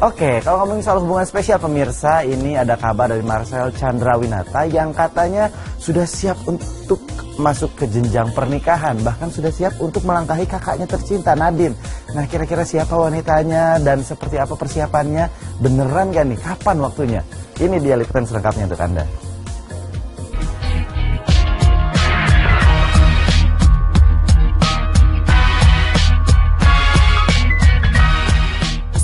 Oke, kalau ngomongin soal hubungan spesial pemirsa, ini ada kabar dari Marcel Chandrawinata yang katanya sudah siap untuk masuk ke jenjang pernikahan, bahkan sudah siap untuk melangkahi kakaknya tercinta Nadine. Nah, kira-kira siapa wanitanya dan seperti apa persiapannya? Beneran gak nih? Kapan waktunya? Ini dia liputan selengkapnya untuk Anda.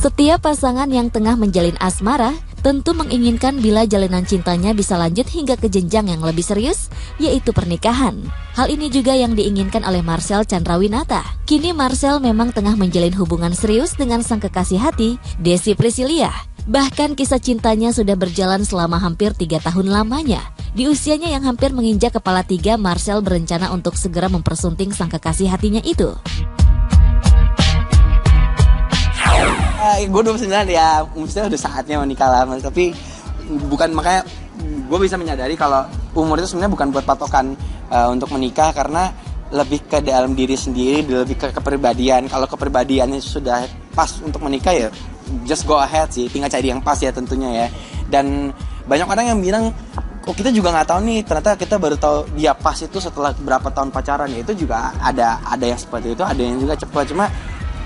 Setiap pasangan yang tengah menjalin asmara tentu menginginkan bila jalinan cintanya bisa lanjut hingga ke jenjang yang lebih serius, yaitu pernikahan. Hal ini juga yang diinginkan oleh Marcel Chandrawinata. Kini Marcel memang tengah menjalin hubungan serius dengan sang kekasih hati, Desi Priscilia. Bahkan kisah cintanya sudah berjalan selama hampir tiga tahun lamanya. Di usianya yang hampir menginjak kepala tiga, Marcel berencana untuk segera mempersunting sang kekasih hatinya itu. Gue 29 ya maksudnya udah saatnya menikah lah mas. Tapi bukan makanya gue bisa menyadari kalau umur itu sebenarnya bukan buat patokan uh, untuk menikah karena lebih ke dalam diri sendiri lebih ke kepribadian. Kalau kepribadiannya sudah pas untuk menikah ya just go ahead sih. Tinggal cari yang pas ya tentunya ya. Dan banyak orang yang bilang kok kita juga nggak tahu nih ternyata kita baru tahu dia pas itu setelah berapa tahun pacaran. Ya itu juga ada ada yang seperti itu ada yang juga cepat. Cuma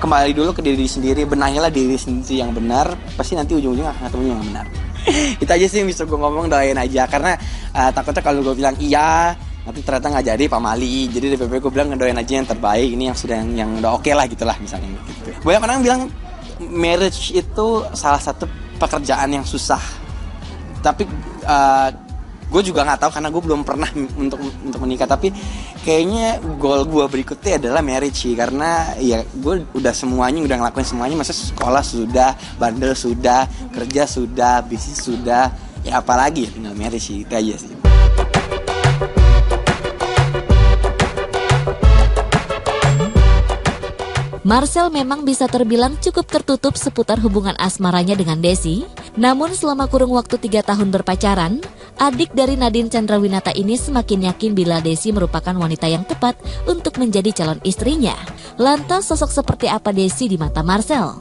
kembali dulu ke diri sendiri benahilah diri sendiri yang benar pasti nanti ujung-ujungnya akan ketemu yang benar. Itu aja sih yang bisa gue ngomong doain aja. Karena uh, takutnya kalau gue bilang iya nanti ternyata nggak jadi Pak Mali. Jadi DPP gue bilang ngedoain aja yang terbaik ini yang sudah yang, yang udah oke okay lah gitulah misalnya gitu. Banyak orang bilang marriage itu salah satu pekerjaan yang susah. Tapi uh, gue juga nggak tahu karena gue belum pernah untuk untuk menikah. Tapi kayaknya goal gue berikutnya adalah marriage sih karena ya gue udah semuanya udah ngelakuin semuanya. Masa sekolah sudah bandel sudah kerja sudah bisnis sudah. Ya apalagi ya tinggal marriage sih itu aja sih. Marcel memang bisa terbilang cukup tertutup seputar hubungan asmaranya dengan Desi. Namun selama kurung waktu tiga tahun berpacaran, adik dari Nadine Chandrawinata ini semakin yakin bila Desi merupakan wanita yang tepat untuk menjadi calon istrinya. Lantas sosok seperti apa Desi di mata Marcel?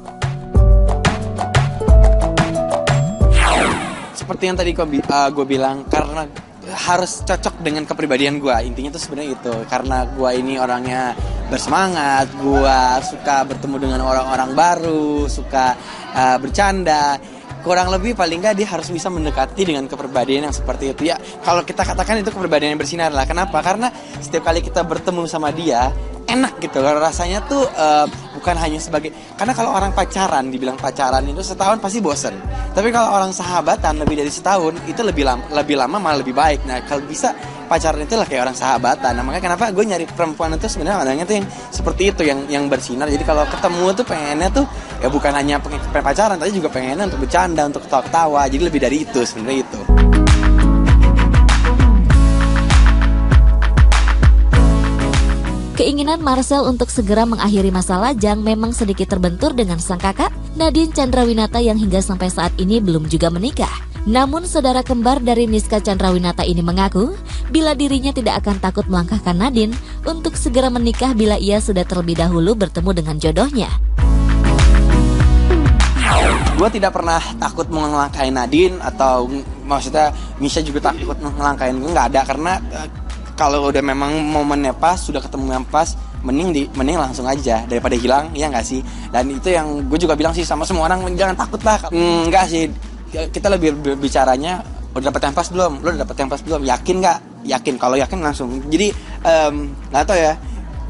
Seperti yang tadi gue uh, bilang, karena harus cocok dengan kepribadian gue intinya tuh sebenarnya itu karena gue ini orangnya bersemangat gue suka bertemu dengan orang-orang baru suka uh, bercanda kurang lebih paling nggak dia harus bisa mendekati dengan kepribadian yang seperti itu. Ya kalau kita katakan itu kepribadian yang bersinar lah. Kenapa? Karena setiap kali kita bertemu sama dia enak gitu loh. Rasanya tuh uh, bukan hanya sebagai karena kalau orang pacaran dibilang pacaran itu setahun pasti bosen. Tapi kalau orang sahabatan lebih dari setahun itu lebih lama lebih lama malah lebih baik. Nah kalau bisa pacaran itu lah kayak orang sahabatan. Nah makanya kenapa gue nyari perempuan itu sebenarnya orangnya tuh yang seperti itu yang yang bersinar. Jadi kalau ketemu tuh pengennya tuh ya bukan hanya pengen pacaran tapi juga pengennya untuk bercanda untuk ketawa-ketawa. Jadi lebih dari itu sebenarnya itu Keinginan Marcel untuk segera mengakhiri masa lajang memang sedikit terbentur dengan sang kakak, Nadine Chandrawinata yang hingga sampai saat ini belum juga menikah. Namun saudara kembar dari Niska Chandrawinata ini mengaku bila dirinya tidak akan takut melangkahkan Nadine untuk segera menikah bila ia sudah terlebih dahulu bertemu dengan jodohnya. Gue tidak pernah takut melangkahin Nadine atau maksudnya Misha juga takut melangkahin gue nggak ada karena eh, kalau udah memang momennya pas sudah ketemu yang pas mending di mending langsung aja daripada hilang ya nggak sih? Dan itu yang gue juga bilang sih sama semua orang jangan takut lah. Hmm, nggak sih. Kita lebih berbicaranya udah dapet yang pas belum? Lo udah dapet yang pas belum? Yakin nggak? Yakin. Kalau yakin langsung. Jadi nggak um, ya.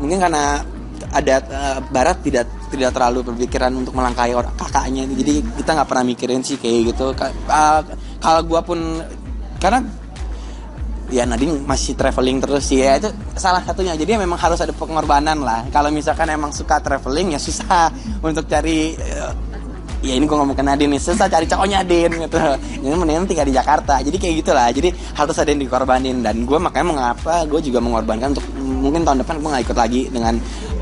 Mungkin karena ada uh, barat tidak tidak terlalu berpikiran untuk melangkahi orang kakaknya. Jadi kita nggak pernah mikirin sih kayak gitu. Uh, kalau gue pun karena ya Nadine masih traveling terus sih. Ya itu salah satunya. Jadi memang harus ada pengorbanan lah. Kalau misalkan emang suka traveling ya susah untuk cari uh, ya ini gue ngomong ke Nadine nih susah cari cowoknya Din gitu. Jadi mendingan tinggal di Jakarta. Jadi kayak gitulah. Jadi harus ada yang dikorbanin. Dan gue makanya mengapa gue juga mengorbankan untuk mungkin tahun depan gue nggak ikut lagi dengan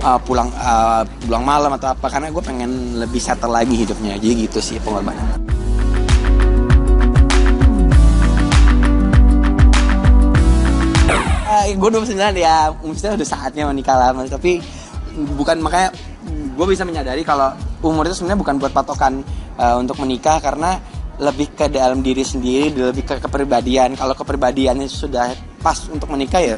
uh, pulang uh, pulang malam atau apa. Karena gue pengen lebih settle lagi hidupnya. Jadi gitu sih pengorbanan gue 29 ya maksudnya udah saatnya menikah lah tapi bukan makanya gue bisa menyadari kalau umur itu sebenarnya bukan buat patokan uh, untuk menikah karena lebih ke dalam diri sendiri, lebih ke kepribadian. Kalau kepribadiannya sudah pas untuk menikah ya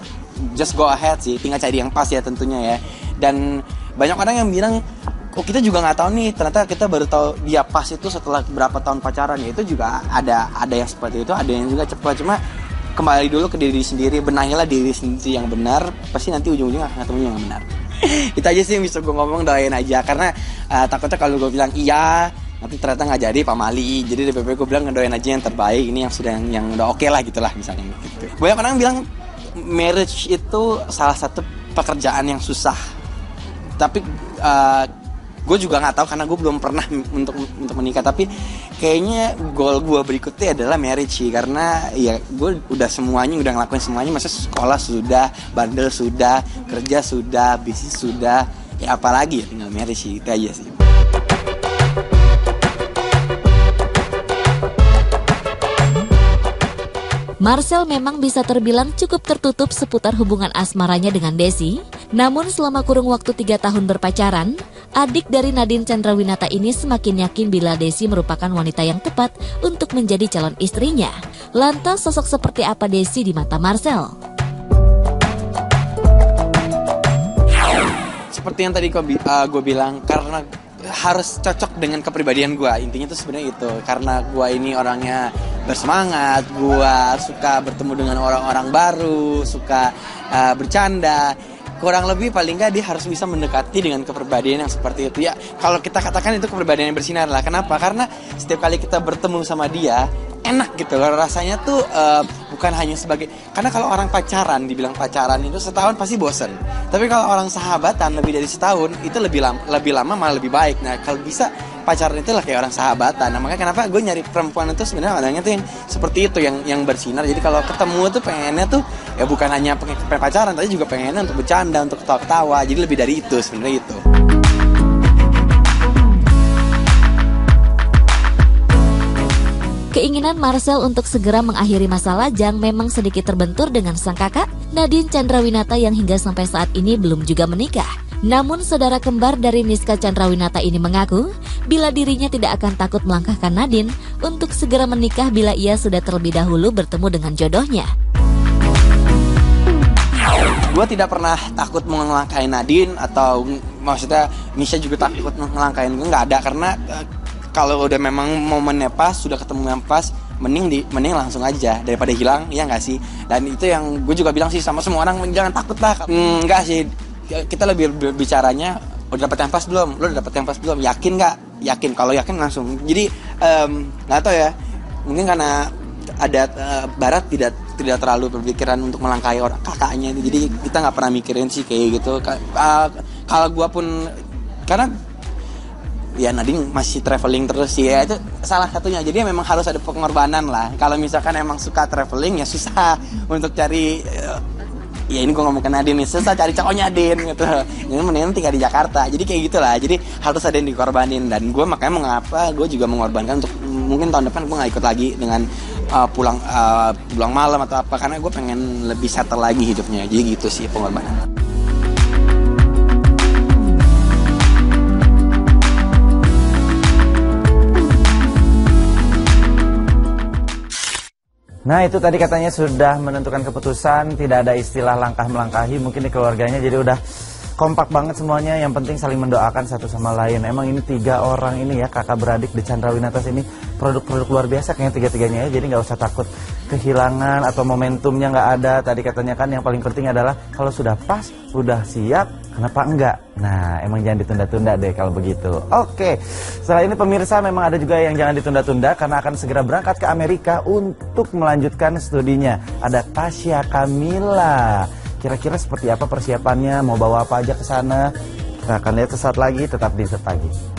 just go ahead sih, tinggal cari yang pas ya tentunya ya. Dan banyak orang yang bilang kok kita juga nggak tahu nih ternyata kita baru tahu dia pas itu setelah berapa tahun pacaran ya itu juga ada ada yang seperti itu ada yang juga cepat cuma kembali dulu ke diri sendiri benahilah diri sendiri yang benar pasti nanti ujung-ujungnya akan ketemu yang benar. Itu aja sih yang bisa gue ngomong doain aja karena uh, takutnya kalau gue bilang iya nanti ternyata nggak jadi Pak Mali. Jadi DPP gue bilang ngedoain aja yang terbaik ini yang sudah yang, yang udah oke okay lah gitulah misalnya gitu. Banyak orang bilang marriage itu salah satu pekerjaan yang susah. Tapi uh, gue juga nggak tahu karena gue belum pernah untuk untuk menikah. Tapi kayaknya goal gue berikutnya adalah marriage sih karena ya gue udah semuanya udah ngelakuin semuanya masa sekolah sudah bandel sudah kerja sudah bisnis sudah ya apalagi ya tinggal marriage sih itu aja sih Marcel memang bisa terbilang cukup tertutup seputar hubungan asmaranya dengan Desi. Namun selama kurung waktu tiga tahun berpacaran, adik dari Nadine Chandrawinata ini semakin yakin bila Desi merupakan wanita yang tepat untuk menjadi calon istrinya. Lantas sosok seperti apa Desi di mata Marcel? Seperti yang tadi gue uh, bilang, karena harus cocok dengan kepribadian gue intinya tuh sebenarnya itu karena gue ini orangnya bersemangat gue suka bertemu dengan orang-orang baru suka uh, bercanda kurang lebih paling nggak dia harus bisa mendekati dengan kepribadian yang seperti itu. Ya kalau kita katakan itu kepribadian yang bersinar lah. Kenapa? Karena setiap kali kita bertemu sama dia enak gitu loh. Rasanya tuh uh, bukan hanya sebagai karena kalau orang pacaran dibilang pacaran itu setahun pasti bosen. Tapi kalau orang sahabatan lebih dari setahun itu lebih lama lebih lama malah lebih baik. Nah kalau bisa pacaran itu lah kayak orang sahabatan. Nah makanya kenapa gue nyari perempuan itu sebenarnya orangnya tuh yang seperti itu yang yang bersinar. Jadi kalau ketemu tuh pengennya tuh ya bukan hanya pengen pacaran tapi juga pengennya untuk bercanda untuk ketawa-ketawa. Jadi lebih dari itu sebenarnya itu Keinginan Marcel untuk segera mengakhiri masa lajang memang sedikit terbentur dengan sang kakak, Nadine Chandrawinata yang hingga sampai saat ini belum juga menikah. Namun saudara kembar dari Niska Chandrawinata ini mengaku bila dirinya tidak akan takut melangkahkan Nadine untuk segera menikah bila ia sudah terlebih dahulu bertemu dengan jodohnya. Gue tidak pernah takut melangkahi Nadine atau maksudnya Misha juga takut melangkahin gue nggak ada karena eh, kalau udah memang momennya pas sudah ketemu yang pas mending di mending langsung aja daripada hilang ya nggak sih? Dan itu yang gue juga bilang sih sama semua orang jangan takut lah. Hmm, nggak sih. Kita lebih bicaranya udah dapat yang pas belum? Lo udah dapat yang pas belum? Yakin nggak? Yakin. Kalau yakin langsung. Jadi nggak um, tahu ya. Mungkin karena ada uh, barat tidak tidak terlalu berpikiran untuk melangkahi orang kakaknya. Jadi kita nggak pernah mikirin sih kayak gitu. Uh, kalau gue pun karena ya Nadine masih traveling terus. Ya itu salah satunya. Jadi memang harus ada pengorbanan lah. Kalau misalkan emang suka traveling ya susah untuk cari uh, ya ini gue ngomong ke Nadine nih. Susah cari cowoknya Din gitu. Jadi mendingan tinggal di Jakarta. Jadi kayak gitulah. Jadi harus ada yang dikorbanin. Dan gue makanya mengapa gue juga mengorbankan untuk mungkin tahun depan gue nggak ikut lagi dengan uh, pulang uh, pulang malam atau apa. Karena gue pengen lebih settle lagi hidupnya. Jadi gitu sih pengorbanan Nah itu tadi katanya sudah menentukan keputusan, tidak ada istilah langkah melangkahi, mungkin di keluarganya jadi udah kompak banget semuanya. Yang penting saling mendoakan satu sama lain. Emang ini tiga orang ini ya kakak beradik di Chandra Winatas ini produk-produk luar biasa kayaknya tiga-tiganya ya. Jadi nggak usah takut kehilangan atau momentumnya nggak ada. Tadi katanya kan yang paling penting adalah kalau sudah pas, sudah siap, kenapa enggak? Nah, emang jangan ditunda-tunda deh kalau begitu. Oke, setelah ini pemirsa memang ada juga yang jangan ditunda-tunda karena akan segera berangkat ke Amerika untuk melanjutkan studinya. Ada Tasya Kamila. Kira-kira seperti apa persiapannya? Mau bawa apa aja ke sana? Kita akan lihat sesaat lagi, tetap di.